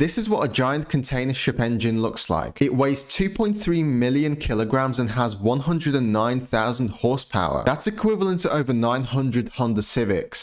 This is what a giant container ship engine looks like. It weighs 2.3 million kilograms and has 109,000 horsepower. That's equivalent to over 900 Honda Civics.